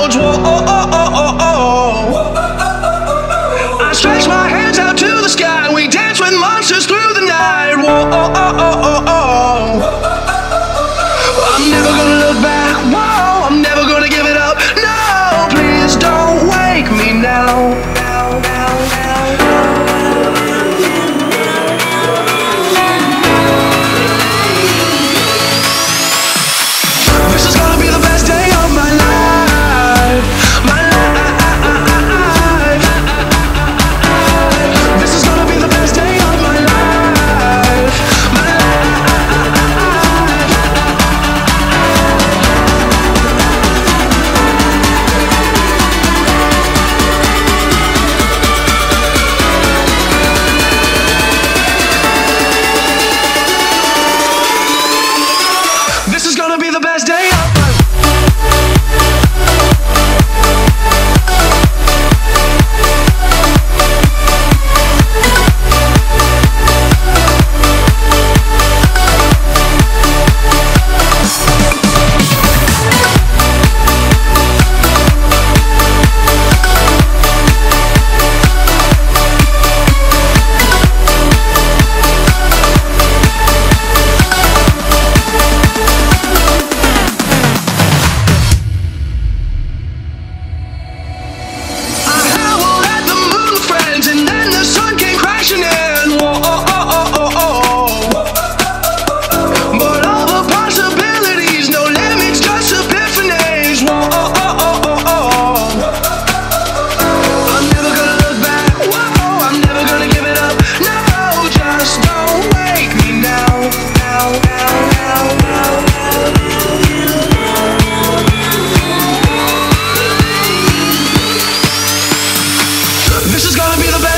我出 be the best.